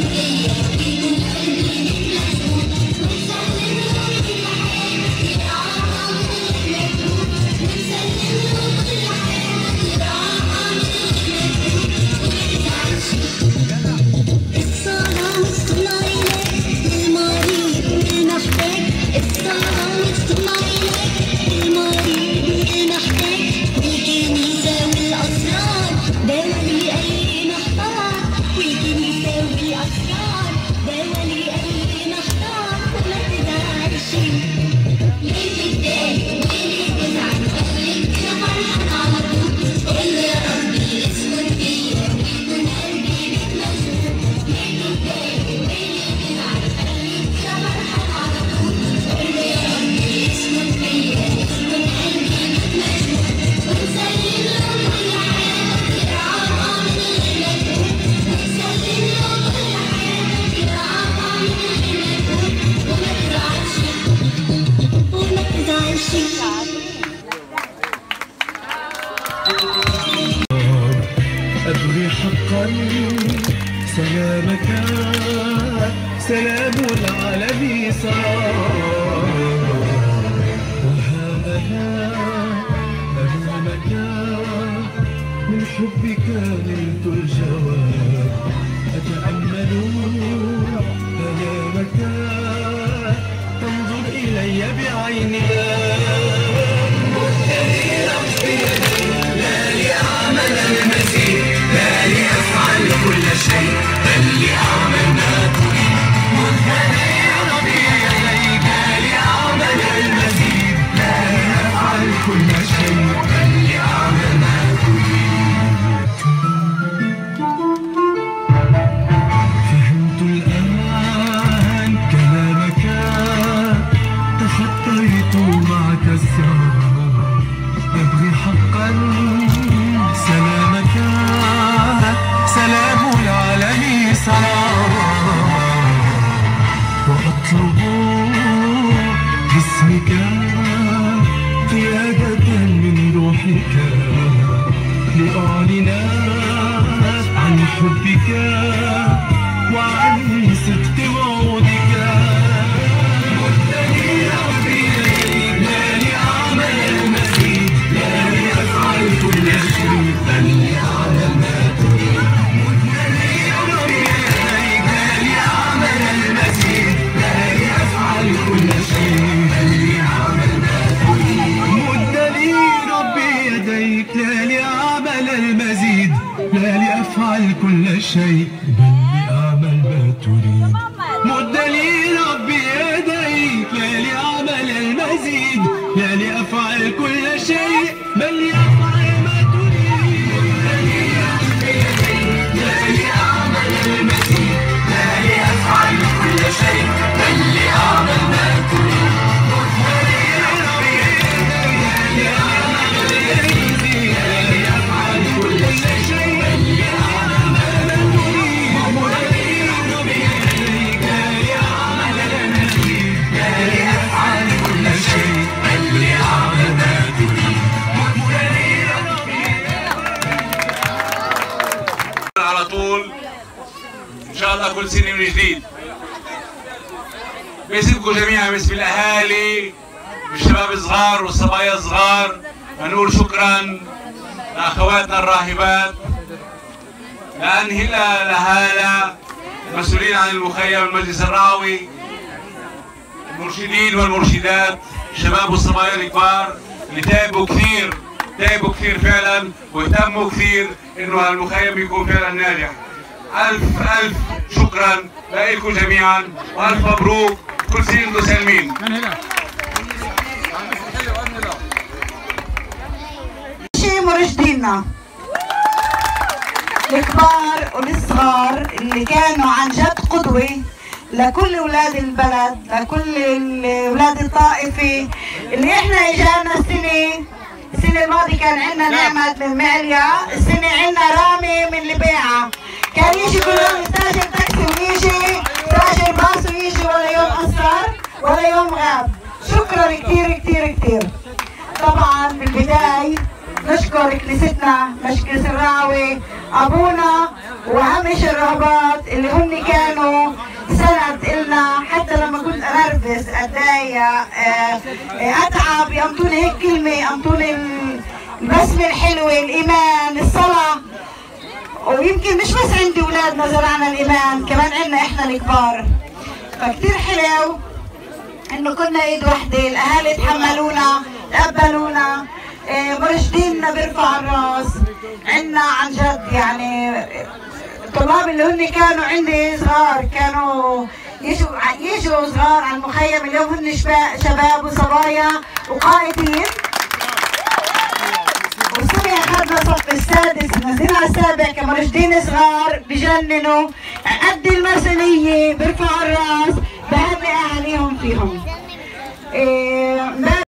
Yeah. Let's! سلامك سلام العلبي صار وهامك أمامك من حبك نلت الجواب. أتأمل أمامك تنظر إلي بعينيك لا لأعمل المزيد لا لأعمل shake, then عن حبك وعن على المزيد لا لأفعل كل شيء. كل سنة من جديد. باسمكم جميعا باسم الأهالي والشباب الصغار والصبايا الصغار نقول شكرا لأخواتنا الراهبات. لأن هلا لهالة المسؤولين عن المخيم المجلس الراوي المرشدين والمرشدات الشباب والصبايا الكبار اللي تعبوا كثير تعبوا كثير فعلا واهتموا كثير إنه هالمخيم يكون فعلا ناجح. ألف ألف شكرا لكم جميعا وألف مبروك كل سنه وأنتم سالمين. شيء مرشدينا الكبار والصغار اللي كانوا عن جد قدوة لكل أولاد البلد لكل أولاد الطائفة. اللي إحنا إجانا السنة السنة الماضية كان عندنا نعمة من معليا السنة عندنا رامي من لبيعة. كان يجي كل يوم يستاجر تاكسي ويجي يستاجر باص ويجي ولا يوم قصر ولا يوم غاب شكرا كثير كثير كثير طبعا بالبداية نشكر كنيستنا مشكلة الراوي أبونا وهمش الرهبات اللي هم كانوا سند إلنا حتى لما كنت أنرفز أتضايق آه، آه، أتعب ينطوني هيك كلمة ينطوني ال- البسمة الحلوة الإيمان الصلاة ويمكن مش بس عندي أولادنا زرعنا الإيمان كمان عندنا إحنا الكبار. فكتير حلو إنه كنا إيد وحدة الأهالي تحملونا تقبلونا إيه، مرشديننا بيرفع الراس. عنا عن جد يعني الطلاب اللي هن كانوا عندي صغار كانوا يجوا يجوا صغار على المخيم اليوم هن شبا- شباب وصبايا وقائدين. أخذنا صف السادس نزلنا على السابع كمرشدين صغار بجننوا. قد المسؤولية بيرفعوا الراس بهني أهاليهم فيهم. إيه